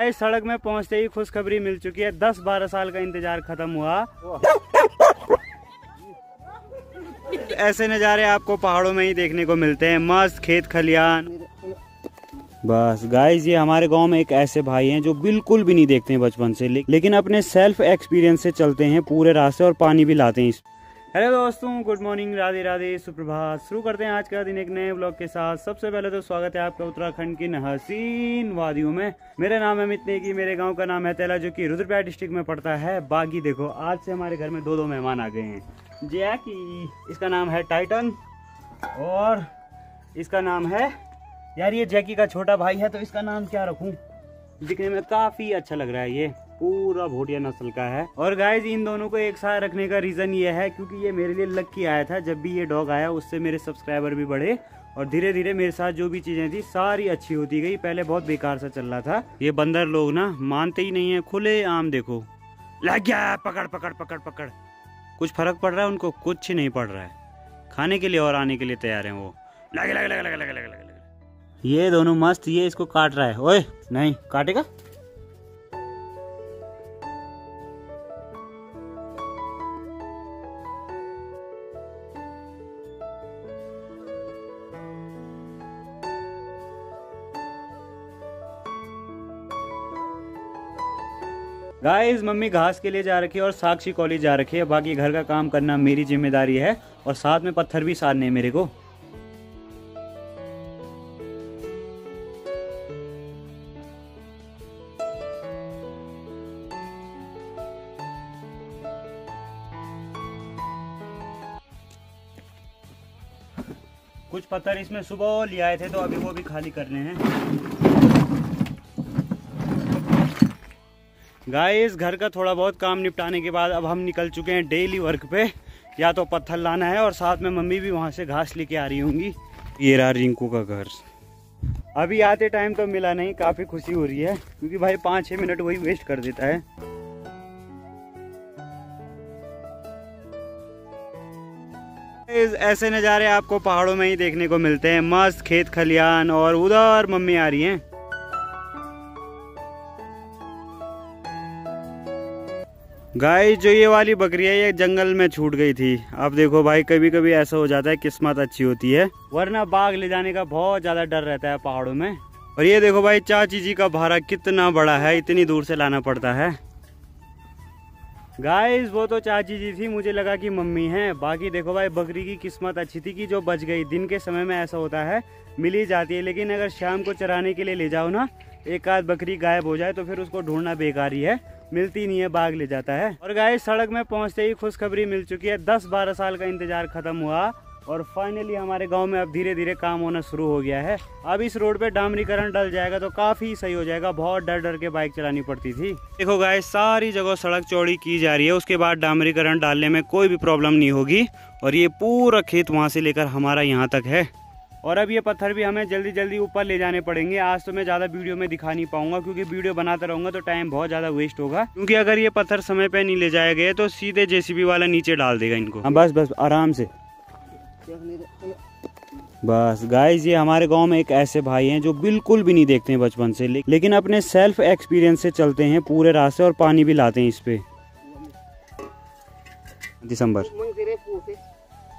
इस सड़क में पहुँचते ही खुशखबरी मिल चुकी है। दस बारह साल का इंतज़ार खत्म हुआ। ऐसे नज़ारे आपको पहाड़ों में ही देखने को मिलते हैं। मस्त खेत खलियान बस गाइस ये हमारे गाँव में एक ऐसे भाई हैं जो बिल्कुल भी नहीं देखते हैं बचपन से। लेकिन अपने सेल्फ एक्सपीरियंस से चलते हैं पूरे रास्ते और पानी भी लाते हैं हेलो दोस्तों, गुड मॉर्निंग, राधे राधे, सुप्रभात। शुरू करते हैं आज का दिन एक नए ब्लॉग के साथ। सबसे पहले तो स्वागत है आपका उत्तराखंड की हसीन वादियों में। मेरा नाम है अमित नेगी मेरे गाँव का नाम है तेला, जो कि रुद्रप्रयाग डिस्ट्रिक्ट में पड़ता है। बागी देखो, आज से हमारे घर में दो दो मेहमान आ गए हैं। जैकी इसका नाम है टाइटन, और इसका नाम है, यार ये जैकी का छोटा भाई है तो इसका नाम क्या रखूँ? दिखने में काफ़ी अच्छा लग रहा है ये। पूरा भोटिया नस्ल का है। और गाइज़ इन दोनों को एक साथ रखने का रीजन ये है, क्योंकि ये मेरे लिए लक्की आया था, जब भी ये डॉग आया, उससे मेरे सब्सक्राइबर भी बढ़े, और धीरे धीरे मेरे साथ जो भी चीज़ें थी, सारी अच्छी होती गई। पहले बहुत बेकार सा चल रहा था। ये बंदर लोग ना, मानते ही नहीं है, खुले आम देखो। लग गया पकड़ पकड़ पकड़ पकड़। कुछ फ़र्क पड़ रहा है उनको, कुछ ही नहीं पड़ रहा है। खाने के लिए और आने के लिए तैयार है वो। लगे लगे लगे लगे लगे लगे लगे। ये दोनों मस्त, ये इसको काट रहा है। ओए, नहीं, काटेगा? गाइस मम्मी घास के लिए जा रखी है और साक्षी कॉलेज जा रखी है। बाकी घर का काम करना मेरी ज़िम्मेदारी है और साथ में पत्थर भी सारने हैं मेरे को। कुछ पत्थर इसमें सुबह ले आए थे तो अभी वो भी खाली करने हैं। गाइस घर का थोड़ा बहुत काम निपटाने के बाद अब हम निकल चुके हैं डेली वर्क पे। या तो पत्थर लाना है और साथ में मम्मी भी वहाँ से घास लेके आ रही होंगी। ये रहा रिंकू का घर। अभी आते टाइम तो मिला नहीं, काफ़ी खुशी हो रही है, क्योंकि भाई पाँच छः मिनट वही वेस्ट कर देता है। ऐसे नज़ारे आपको पहाड़ों में ही देखने को मिलते हैं। मस्त खेत खलियान और उधर मम्मी आ रही हैं। गाय जो ये वाली बकरी है, ये जंगल में छूट गई थी। अब देखो भाई कभी कभी ऐसा हो जाता है, किस्मत अच्छी होती है। वरना बाघ ले जाने का बहुत ज़्यादा डर रहता है पहाड़ों में। और ये देखो भाई, चाची जी का भाड़ा कितना बड़ा है, इतनी दूर से लाना पड़ता है। गाइस, वो तो चाची जी थी, मुझे लगा कि मम्मी है। बाकी देखो भाई, बकरी की किस्मत अच्छी थी कि जो बच गई। दिन के समय में ऐसा होता है, मिल जाती है। लेकिन अगर शाम को चराने के लिए ले जाओ ना, एक आध बकरी गायब हो जाए तो फिर उसको ढूंढना बेकार ही है। मिलती नहीं है बाघ ले जाता है। और गाय सड़क में पहुँचते ही खुशखबरी मिल चुकी है। दस बारह साल का इंतज़ार खत्म हुआ और फाइनली हमारे गाँव में अब धीरे धीरे काम होना शुरू हो गया है। अब इस रोड पे डामरीकरण डल जाएगा तो काफ़ी सही हो जाएगा। बहुत डर डर के बाइक चलानी पड़ती थी। देखो गाय सारी जगह सड़क चौड़ी की जा रही है। उसके बाद डामरीकरण डालने में कोई भी प्रॉब्लम नहीं होगी। और ये पूरा खेत वहाँ से लेकर हमारा यहाँ तक है। और अब ये पत्थर भी हमें जल्दी जल्दी ऊपर ले जाने पड़ेंगे। आज तो मैं ज़्यादा वीडियो में दिखा नहीं पाऊँगा क्योंकि वीडियो बनाता रहूँगा तो टाइम बहुत ज़्यादा वेस्ट होगा। क्योंकि अगर ये पत्थर समय पे नहीं ले जाए गए तो सीधे जेसीबी वाला नीचे डाल देगा इनको। हाँ बस बस आराम से। बस गाइस ये हमारे गाँव में एक ऐसे भाई हैं जो बिल्कुल भी नहीं देखते हैं बचपन से ले, लेकिन अपने सेल्फ एक्सपीरियंस से चलते हैं पूरे रास्ते और पानी भी लाते हैं इस पे। दिसंबर।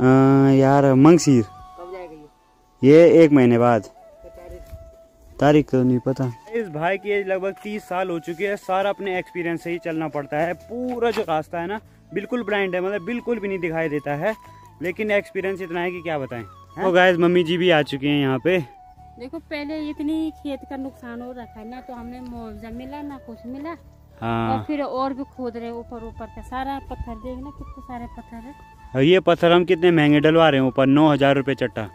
आ, यार मंगसीर। ये एक महीने बाद। तारीख तो नहीं पता। इस भाई की एज लगभग तीस साल हो चुकी है। सारा अपने एक्सपीरियंस से ही चलना पड़ता है। पूरा जो रास्ता है ना बिल्कुल ब्लाइंड है मतलब बिल्कुल भी नहीं दिखाई देता है। लेकिन एक्सपीरियंस इतना है कि क्या बताएँ तो गाइस मम्मी जी भी आ चुकी हैं यहाँ पे। देखो पहले इतनी खेत का नुकसान हो रखा है ना तो हमने मुआवजा मिला ना कुछ मिला। हाँ। और फिर और भी खोद रहे ऊपर ऊपर का। सारा पत्थर देखना कितने सारे पत्थर है। ये पत्थर हम कितने महँगे डलवा रहे हैं ऊपर नौ हज़ार रूपए चट्टा।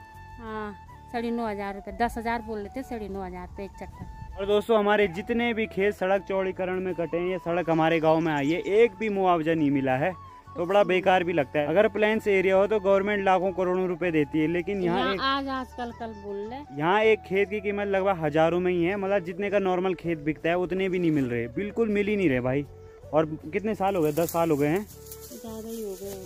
साढ़े नौ हज़ार रूपए दस हज़ार बोल लेते साढ़े नौ हज़ार पे एक चक्कर। और दोस्तों हमारे जितने भी खेत सड़क चौड़ीकरण में कटे हैं ये सड़क हमारे गाँव में आई है एक भी मुआवजा नहीं मिला है तो बड़ा बेकार भी लगता है। अगर प्लेन से एरिया हो तो गवर्नमेंट लाखों करोड़ों रुपए देती है लेकिन यहाँ एक आज आजकल कल बोल रहे यहाँ एक खेत की कीमत लगभग हज़ारों में ही है मतलब जितने का नॉर्मल खेत बिकता है उतने भी नहीं मिल रहे बिल्कुल मिल ही नहीं रहे भाई। और कितने साल हो गए? दस साल हो गए हैं?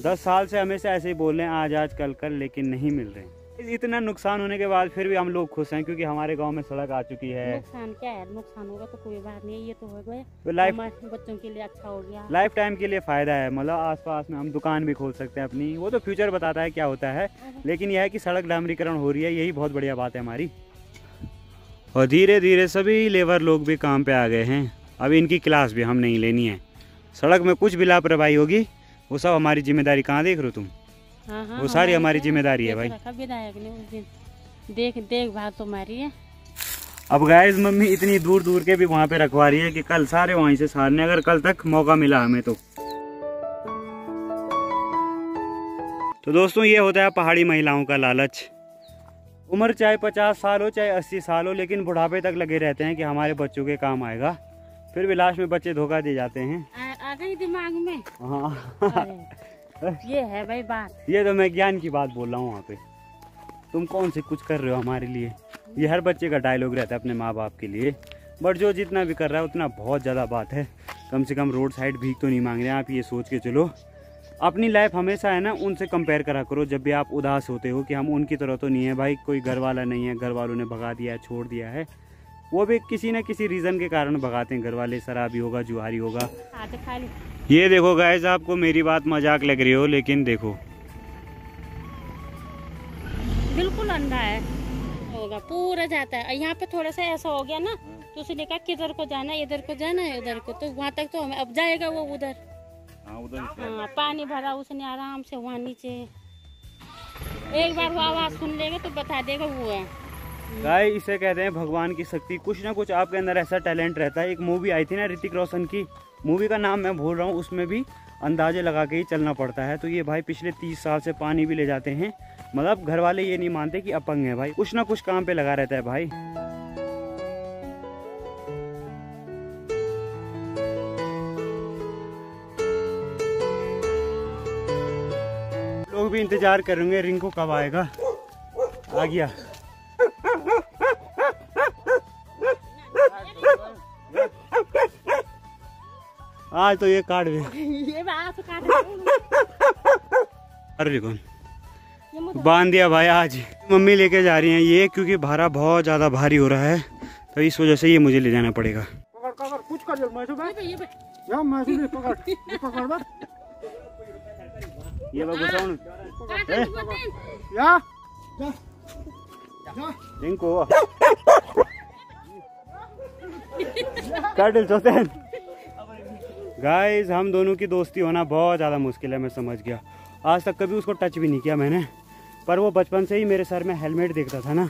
दस साल से हमेशा ऐसे ही बोल रहे हैं आज आज कल कल लेकिन नहीं मिल रहे। इतना नुकसान होने के बाद फिर भी हम लोग खुश हैं क्योंकि हमारे गाँव में सड़क आ चुकी है। नुकसान क्या है? नुकसान होगा तो कोई बात नहीं ये तो हो गया। तो लाइफ बच्चों के लिए अच्छा हो गया। लाइफ टाइम के लिए फ़ायदा है मतलब आसपास में हम दुकान भी खोल सकते हैं अपनी। वो तो फ्यूचर बताता है क्या होता है। लेकिन यह है कि सड़क डामरीकरण हो रही है यही बहुत बढ़िया बात है हमारी। और धीरे धीरे सभी लेबर लोग भी काम पे आ गए हैं। अब इनकी क्लास भी हम नहीं लेनी है। सड़क में कुछ भी लापरवाही होगी वो सब हमारी ज़िम्मेदारी कहाँ देख रहे हो तुम? हाँ हाँ वो सारी हमारी तो ज़िम्मेदारी है भाई। देख विधायक ने उस दिन। देख देख भाग तो मारी है। अब गाइस मम्मी इतनी दूर दूर के भी वहाँ पे रखवा रही है कि कल सारे वहीं से सारने अगर कल तक मौका मिला हमें तो। तो दोस्तों ये होता है पहाड़ी महिलाओं का लालच। उम्र चाहे पचास साल हो चाहे अस्सी साल हो लेकिन बुढ़ापे तक लगे रहते हैं कि हमारे बच्चों के काम आएगा। फिर भी लास्ट में बच्चे धोखा दे जाते हैं। आ, आ गई दिमाग में। हाँ। ये है भाई बात। ये तो मैं ज्ञान की बात बोल रहा हूँ वहाँ पे। तुम कौन से कुछ कर रहे हो हमारे लिए? ये हर बच्चे का डायलॉग रहता है अपने माँ बाप के लिए। बट जो जितना भी कर रहा है उतना बहुत ज़्यादा बात है। कम से कम रोड साइड भीख तो नहीं मांग रहे हैं आप ये सोच के चलो। अपनी लाइफ हमेशा है ना उनसे कंपेयर करा करो जब भी आप उदास होते हो कि हम उनकी तरह तो नहीं है भाई कोई घर वाला नहीं है घर वालों ने भगा दिया है छोड़ दिया है। वो भी किसी न किसी रीज़न के कारण भगाते हैं घर वाले शराबी होगा जुहारी होगा। ली। ये देखो गाइज़ आपको मेरी बात मज़ाक लग रही हो लेकिन देखो। बिल्कुल अंधा है। होगा पूरा जाता है। यहाँ पे थोड़ा सा ऐसा हो गया ना तो उसने कहा किधर को जाना है इधर को जाना है उधर को? तो वहाँ तक तो हमें अब जाएगा वो उधर। हाँ उधर हाँ पानी भरा उसने आराम से वहाँ नीचे। एक बार वो आवाज़ सुन लेगा तो बता देगा वो है। गाय इसे कहते हैं भगवान की शक्ति। कुछ ना कुछ आपके अंदर ऐसा टैलेंट रहता है। एक मूवी आई थी ना ऋतिक रोशन की। मूवी का नाम मैं भूल रहा हूँ, उसमें भी अंदाजे लगा के ही चलना पड़ता है। तो ये भाई पिछले तीस साल से पानी भी ले जाते हैं। मतलब घर वाले ये नहीं मानते कि अपंग है भाई। कुछ ना कुछ काम पे लगा रहता है भाई। लोग भी इंतज़ार करेंगे रिंकू कब आएगा। आ गया। आज तो ये काट भी ये बात काट अरे देखो बाँध दिया भाई आज। मम्मी लेके जा रही हैं ये क्योंकि भारा बहुत ज़्यादा भारी हो रहा है तो इस वजह से ये मुझे ले जाना पड़ेगा। पकड़ पकड़ कुछ कर ये ये रिंकू काटिल चौथे गाइस हम दोनों की दोस्ती होना बहुत ज़्यादा मुश्किल है, मैं समझ गया। आज तक कभी उसको टच भी नहीं किया मैंने। पर वो बचपन से ही मेरे सर में हेलमेट देखता था ना,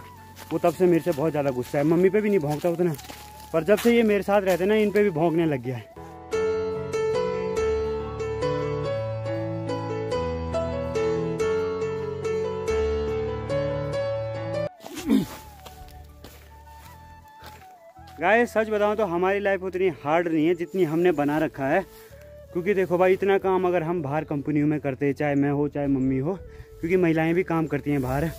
वो तब से मेरे से बहुत ज़्यादा गुस्सा है। मम्मी पे भी नहीं भोंकता उतना। पर जब से ये मेरे साथ रहते ना, इन पे भी भोंकने लग गया है। गाय सच बताऊँ तो हमारी लाइफ उतनी हार्ड नहीं है जितनी हमने बना रखा है। क्योंकि देखो भाई, इतना काम अगर हम बाहर कंपनियों में करते, चाहे मैं हो, चाहे मम्मी हो, क्योंकि महिलाएँ भी काम करती हैं बाहर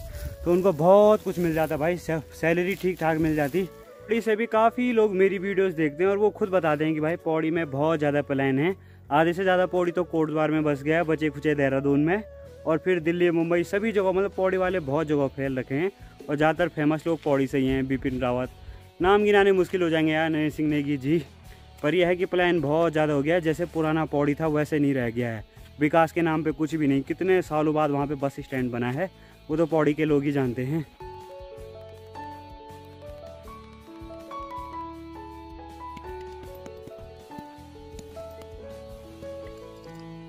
तो उनको बहुत कुछ मिल जाता भाई। सैलरी ठीक ठाक मिल जाती। पौड़ी से भी काफ़ी लोग मेरी वीडियोस देखते हैं और वो खुद बताते हैं कि भाई, पौड़ी में बहुत ज़्यादा प्लान है। आधे से ज़्यादा पौड़ी तो कोटद्वार में बस गया बचे खुचे देहरादून में। और फिर दिल्ली, मुंबई, सभी जगह मतलब पौड़ी वाले बहुत जगह फैल रखे हैं। और ज़्यादातर फ़ेमस लोग पौड़ी से ही हैं, बिपिन रावत नाम गिनाने मुश्किल हो जाएँगे यार नरेंद्र सिंह नेगी जी। पर यह है कि प्लान बहुत ज़्यादा हो गया है। जैसे पुराना पौड़ी था, वैसे नहीं रह गया है। विकास के नाम पे कुछ भी नहीं। कितने सालों बाद वहाँ पे बस स्टैंड बना है, वो तो पौड़ी के लोग ही जानते हैं।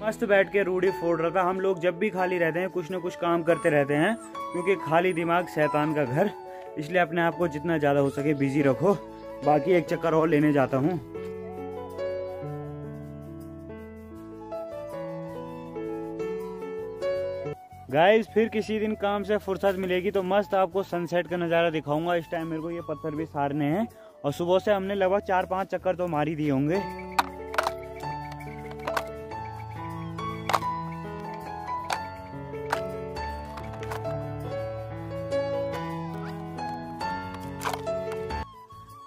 मस्त बैठ के रूढ़ी फोड़ रहा था। हम लोग जब भी खाली रहते हैं, कुछ ना कुछ काम करते रहते हैं, क्योंकि खाली दिमाग शैतान का घर। इसलिए अपने आप को जितना ज़्यादा हो सके बिज़ी रखो। बाकी एक चक्कर और लेने जाता हूँ। गाइस फिर किसी दिन काम से फुर्सत मिलेगी तो मस्त आपको सनसेट का नज़ारा दिखाऊँगा। इस टाइम मेरे को ये पत्थर भी सारने हैं। और सुबह से हमने लगभग चार पाँच चक्कर तो मार ही दिए होंगे।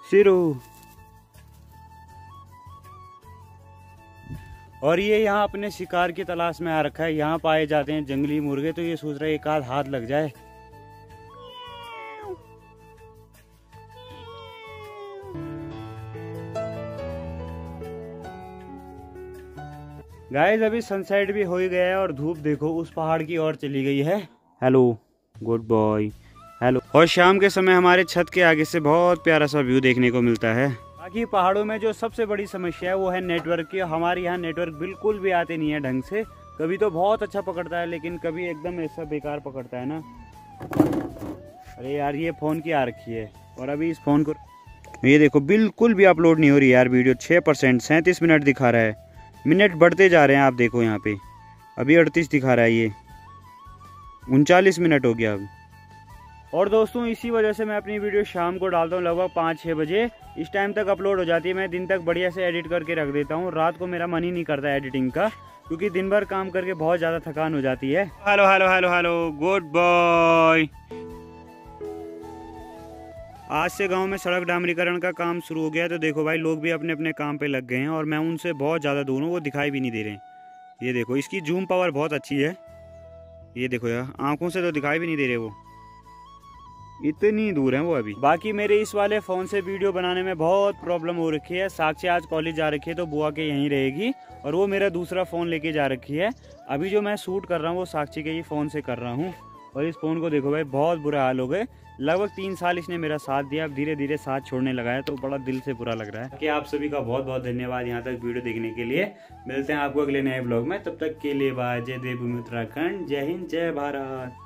सिरू। और ये यहाँ अपने शिकार की तलाश में आ रखा है। यहाँ पाए जाते हैं जंगली मुर्गे। तो ये सोच रहे एक आध हाथ लग जाए। गाइस अभी सनसेट भी हो ही गया है और धूप देखो, उस पहाड़ की ओर चली गई है। Hello good boy hello. और शाम के समय हमारे छत के आगे से बहुत प्यारा सा व्यू देखने को मिलता है। बाकी पहाड़ों में जो सबसे बड़ी समस्या है, वो है नेटवर्क की। हमारे यहाँ नेटवर्क बिल्कुल भी आते नहीं है ढंग से। कभी तो बहुत अच्छा पकड़ता है, लेकिन कभी एकदम ऐसा बेकार पकड़ता है ना। अरे यार, ये फ़ोन की आ रखी है। और अभी इस फ़ोन को ये देखो, बिल्कुल भी अपलोड नहीं हो रही यार वीडियो। छः परसेंट, सैंतीस मिनट दिखा रहा है। मिनट बढ़ते जा रहे हैं, आप देखो यहाँ पे। अभी अड़तीस दिखा रहा है ये। उनचालीस मिनट हो गया अब। और दोस्तों इसी वजह से मैं अपनी वीडियो शाम को डालता हूँ लगभग पाँच छः बजे। इस टाइम तक अपलोड हो जाती है मैं दिन तक बढ़िया से एडिट करके रख देता हूँ। रात को मेरा मन ही नहीं करता एडिटिंग का क्योंकि दिन भर काम करके बहुत ज़्यादा थकान हो जाती है। Hello hello hello hello good boy आज से गाँव में सड़क डामरीकरण का काम शुरू हो गया तो देखो भाई लोग भी अपने अपने काम पे लग गए हैं और मैं उनसे बहुत ज़्यादा दूर हूँ वो दिखाई भी नहीं दे रहे हैं। ये देखो इसकी जूम पावर बहुत अच्छी है। ये देखो यार आँखों से तो दिखाई भी नहीं दे रहे वो। इतनी दूर है वो अभी। बाकी मेरे इस वाले फ़ोन से वीडियो बनाने में बहुत प्रॉब्लम हो रखी है। साक्षी आज कॉलेज जा रखी है तो बुआ के यहीं रहेगी और वो मेरा दूसरा फ़ोन लेके जा रखी है। अभी जो मैं शूट कर रहा हूँ, वो साक्षी के ही फ़ोन से कर रहा हूँ। और इस फ़ोन को देखो भाई, बहुत बुरा हाल हो गए। लगभग तीन साल इसने मेरा साथ दिया। अब धीरे धीरे साथ छोड़ने लगा है तो बड़ा दिल से बुरा लग रहा है। कि आप सभी का बहुत बहुत धन्यवाद यहाँ तक वीडियो देखने के लिए। मिलते हैं आपको अगले नए ब्लॉग में। तब तक के लिए बाय। जय देवभूमि उत्तराखंड। जय हिंद। जय भारत।